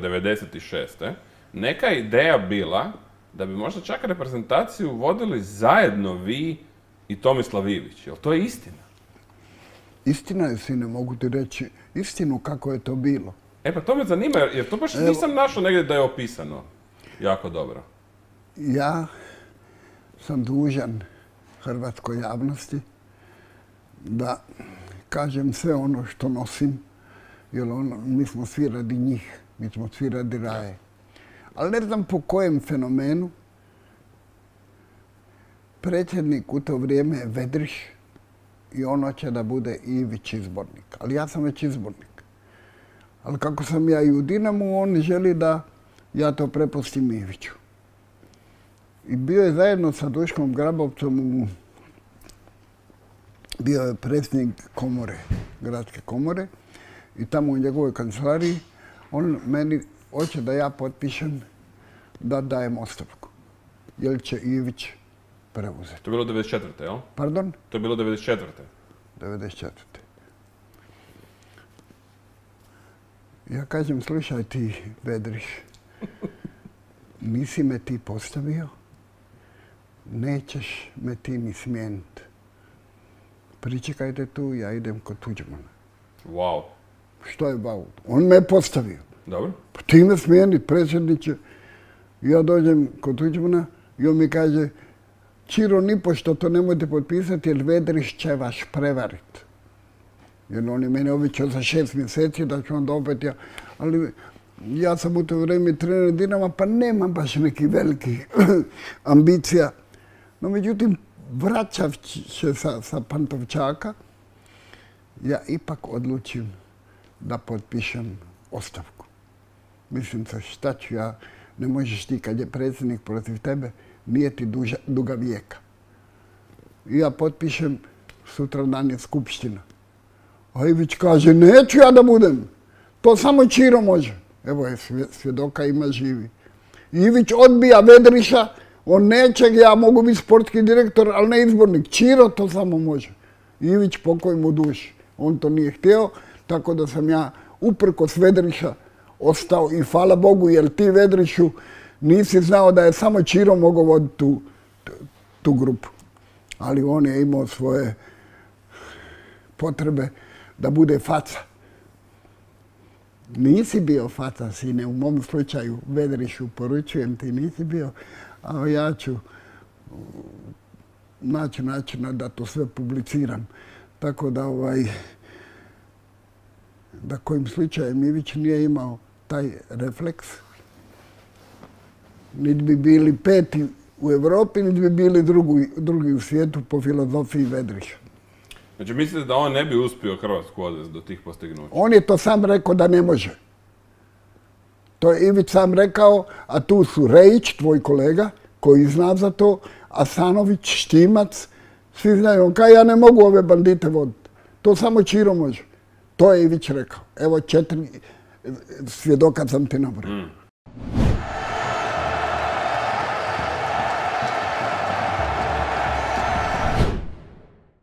96. neka ideja bila da bi možda čak reprezentaciju vodili zajedno vi i Tomislav Ivić. Jel to je istina? Istina je, sine, mogu ti reći istinu kako je to bilo. E pa to me zanima, jer to baš nisam našao negdje da je opisano jako dobro. Ja sam dužan hrvatskoj javnosti da kažem sve ono što nosim, jer ono, mi smo svi radi njih, mi smo svi radi raje. Ali ne znam po kojem fenomenu predsjednik u to vrijeme je Vedriš i ono će da bude Ivić izbornik. Ali ja sam već izbornik. Ali kako sam ja i u Dinamu, on želi da ja to prepustim Iviću. I bio je zajedno sa Duškom Grabovcom u bio je predsjednik komore, gradske komore i tamo u njegovoj kancelariji on meni hoće da ja potpišem da dajem ostavku. Jer će Ivić preuzeti. To je bilo 94. jel? Pardon? To je bilo 94. 94. Ja kažem, slušaj ti, Bedriš, nisi me ti postavio, nećeš me ti ni smijeniti. Pričekajte tu, ja idem kod Tuđmana. Wow. Što je wow? On me postavio. Dobro. Pa ti me smijeni, predsjedniče. Ja dođem kod Tuđmana i on mi kaže, Čiro, nipošto to nemojte potpisati jer Vedriš će vas prevarit. Jer on je mene običao za šest mjeseci da ću onda opet ja... Ali ja sam u to vrijeme trener Dinama pa nemam baš nekih velikih ambicija. No međutim, vraćavši sa, sa Pantovčaka, ja ipak odlučim da potpišem ostavku. Mislim se šta ću ja, ne možeš ti kad je predsjednik protiv tebe, nije ti duga vijeka. I ja potpišem, sutra dan je skupština. A Ivić kaže, neću ja da budem. To samo Čiro može. Evo je, svjedoka ima živi. Ivić odbija Vedriša, on neće, ja mogu biti sportski direktor, ali ne izbornik. Čiro to samo može. Ivić pokoj mu duši. On to nije htio, tako da sam ja uprkos Vedriša ostao i hvala Bogu, jer ti Vedrišu nisi znao da je samo Čiro mogao voditi tu, tu grupu. Ali on je imao svoje potrebe da bude faca. Nisi bio faca, sine, u mom slučaju, Vedrišu, poručujem ti, nisi bio, a ja ću naći načina da to sve publiciram. Tako da ovaj, da kojim slučajem Ivić nije imao taj refleks, niti bi bili peti u Europi, niti bi bili drugi, u svijetu po filozofiji Vedriša. Znači mislite da on ne bi uspio Hrvatsku odvesti do tih postignuća? On je to sam rekao da ne može. To je Ivić sam rekao, a tu su Rejić, tvoj kolega, koji zna za to, Asanović, Štimac, svi znaju. On kaj ja ne mogu ove bandite voditi. To samo Čiro može. To je Ivić rekao. Evo četiri svjedoka sam ti nabrao. Mm.